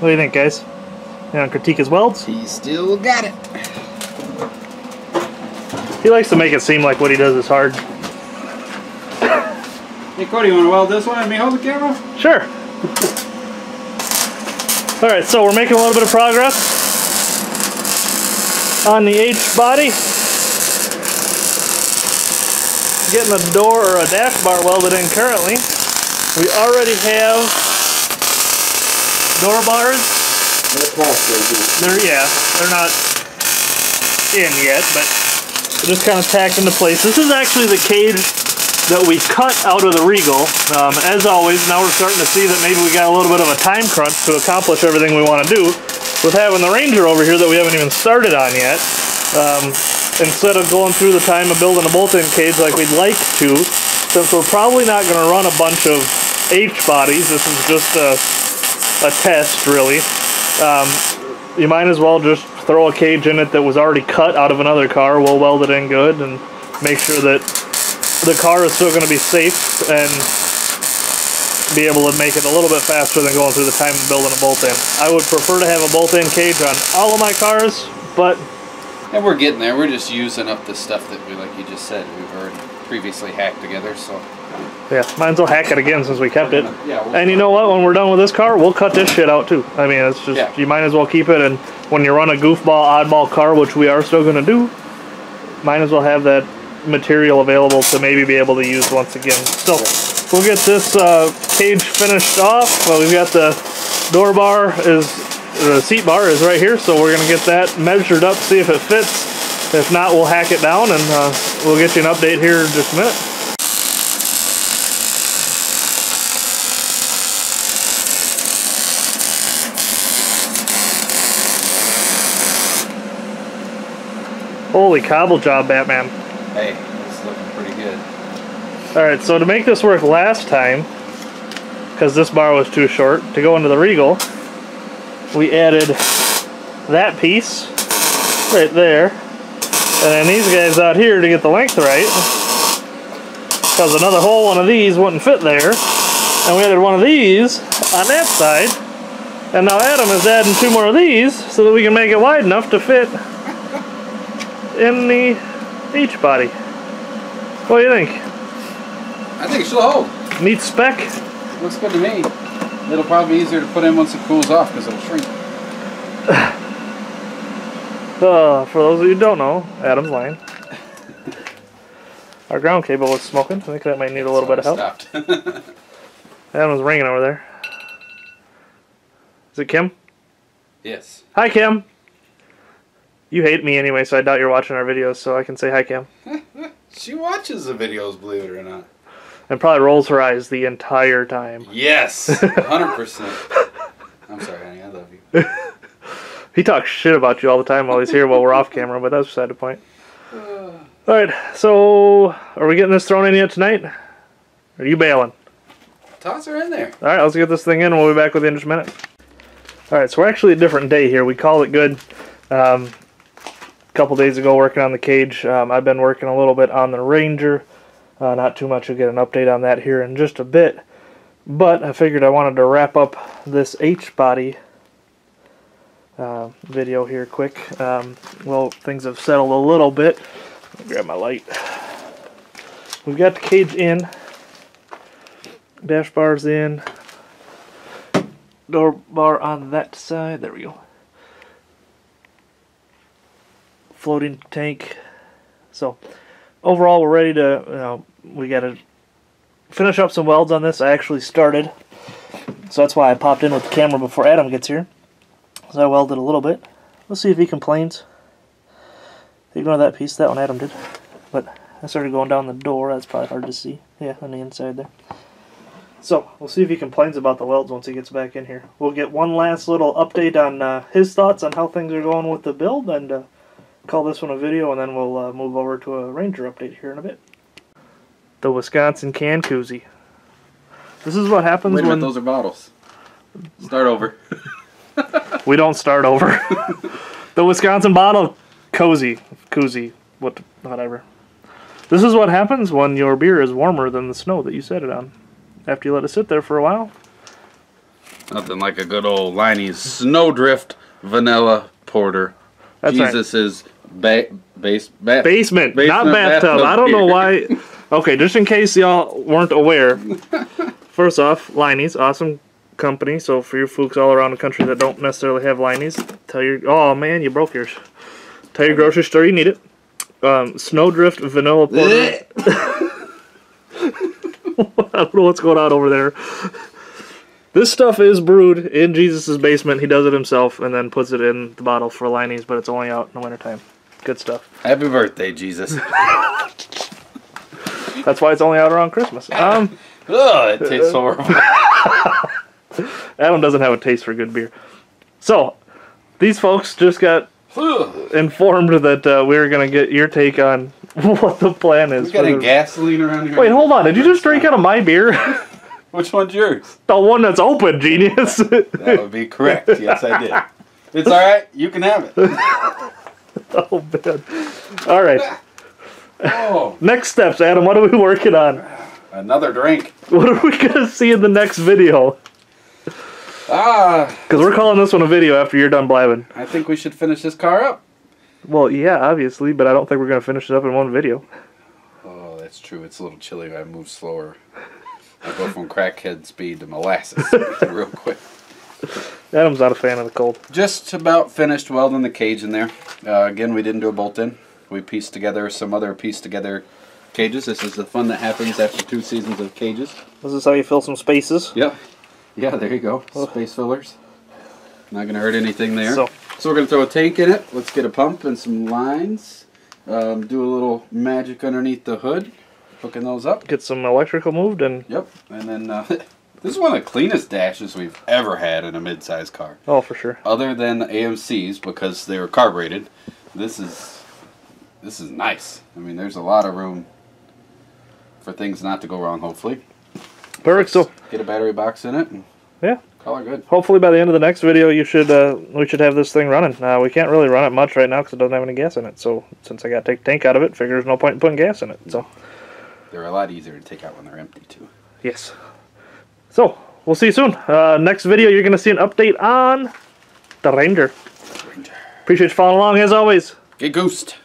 What do you think, guys? You want to critique his welds? He still got it. He likes to make it seem like what he does is hard. Hey Cody, you want to weld this one and me hold the camera? Sure. Alright, so we're making a little bit of progress on the H body. Getting a door or a dash bar welded in currently. We already have door bars. They're yeah, they're not in yet, but they're just kind of tacked into place. This is actually the cage that we cut out of the Regal. Um, as always, now we're starting to see that maybe we got a little bit of a time crunch to accomplish everything we want to do with having the Ranger over here that we haven't even started on yet. Um, instead of going through the time of building a bolt-in cage like we'd like to, since we're probably not going to run a bunch of H bodies, this is just a, a test really, um, you might as well just throw a cage in it that was already cut out of another car, we'll weld it in good and make sure that the car is still going to be safe and be able to make it a little bit faster than going through the time of building a bolt-in. I would prefer to have a bolt-in cage on all of my cars, but And we're getting there. We're just using up the stuff that we, like you just said, we've already previously hacked together. So yeah, might as well hack it again since we kept it. Yeah, we'll- And you know what? When we're done with this car, we'll cut this shit out too. I mean, it's just Yeah. you might as well keep it. And when you run a goofball, oddball car, which we are still gonna do, might as well have that material available to maybe be able to use once again. So we'll get this uh, cage finished off. Well, we've got the door bar is the seat bar is right here, so we're gonna get that measured up, see if it fits. If not, we'll hack it down and uh, we'll get you an update here in just a minute. Holy cobble job, Batman. hey, it's looking pretty good. Alright, so to make this work last time, because this bar was too short, to go into the Regal, we added that piece right there, and then these guys out here to get the length right, because another whole one of these wouldn't fit there, and we added one of these on that side, and now Adam is adding two more of these so that we can make it wide enough to fit in the H body. What do you think? I think it should hold. Neat spec. Looks good to me. It'll probably be easier to put in once it cools off because it'll shrink. Uh, for those of you who don't know, Adam's lying. Our ground cable was smoking. I think that might need a little bit of help. Stopped. Adam's ringing over there. Is it Kim? yes. Hi, Kim. You hate me anyway, so I doubt you're watching our videos, so I can say hi, Kim. She watches the videos, believe it or not. And probably rolls her eyes the entire time. Yes, 100%. I'm sorry, honey. I love you. He talks shit about you all the time while he's here while we're off camera, but that's beside the point. Alright, so are we getting this thrown in yet tonight? Are you bailing? Toss her in there. Alright, let's get this thing in. We'll be back with you in just a minute. Alright, so we're actually a different day here. We called it good. Um, a couple days ago working on the cage. Um, I've been working a little bit on the Ranger. Uh, not too much. We'll get an update on that here in just a bit. But I figured I wanted to wrap up this H-body uh, video here quick. Um, well, things have settled a little bit. Grab my light. We've got the cage in. Dash bars in. Door bar on that side. There we go. Floating tank. So, overall, we're ready to. You know, we got to finish up some welds on this. I actually started, so that's why I popped in with the camera before Adam gets here. So I welded a little bit. Let's see if he complains. Ignore that piece. That one Adam did. But I started going down the door. That's probably hard to see. Yeah, on the inside there. So, we'll see if he complains about the welds once he gets back in here. We'll get one last little update on uh, his thoughts on how things are going with the build and uh, call this one a video, and then we'll uh, move over to a Ranger update here in a bit. The Wisconsin Can Koozie. This is what happens Wait a when minute, those are bottles. Start over. we don't start over. the Wisconsin Bottle Cozy. Koozie. What, whatever. This is what happens when your beer is warmer than the snow that you set it on. After you let it sit there for a while, Nothing like a good old Leinie's Snowdrift Vanilla Porter. That's right. Jesus is ba- base, ba- Basement, not basement bathtub. I don't know why. Okay, just in case y'all weren't aware. First off, Leinie's, awesome company. So for your folks all around the country that don't necessarily have Leinie's, tell your oh man, you broke yours. Tell your grocery store you need it. Um, Snowdrift Vanilla Porter. I don't know what's going on over there. This stuff is brewed in Jesus' basement. He does it himself and then puts it in the bottle for Leinie's, but it's only out in the wintertime. Good stuff. Happy birthday, Jesus. That's why it's only out around Christmas. Um, Ugh, it tastes horrible. Adam doesn't have a taste for good beer. So, these folks just got informed that uh, we were going to get your take on what the plan is. We got for any the- gasoline around here? Wait, hold on. Did you just drink out of my beer? Which one's yours? the one that's open, genius. That would be correct. Yes, I did. It's all right. You can have it. oh, man. All right. Oh, Next steps, Adam. What are we working on? another drink. What are we going to see in the next video? Ah, Because we're calling this one a video after you're done blabbing. I think we should finish this car up. Well, yeah, obviously, but I don't think we're going to finish it up in one video. Oh, that's true. It's a little chilly. I move slower. I go from crackhead speed to molasses real quick. Adam's not a fan of the cold. Just about finished welding the cage in there. Uh, again, we didn't do a bolt in. We pieced together some other pieced together cages. This is the fun that happens after two seasons of cages. This is how you fill some spaces. Yep. Yeah, there you go. Space fillers. Not gonna hurt anything there. So- So, we're gonna throw a tank in it. Let's get a pump and some lines. Um, do a little magic underneath the hood, hooking those up. Get some electrical moved and Yep. And then uh, this is one of the cleanest dashes we've ever had in a mid-size car, oh, for sure. other than AMC's because they were carbureted. This is this is nice. I mean, there's a lot of room for things not to go wrong. Hopefully, Perfect. So get a battery box in it and yeah, call it good. hopefully by the end of the next video, you should uh, we should have this thing running. Uh, we can't really run it much right now because it doesn't have any gas in it. So since I got to take tank out of it, figure there's no point in putting gas in it. So They're a lot easier to take out when they're empty too. yes. So we'll see you soon. Uh, next video, you're gonna see an update on the Ranger. Appreciate you following along as always. Get goosed.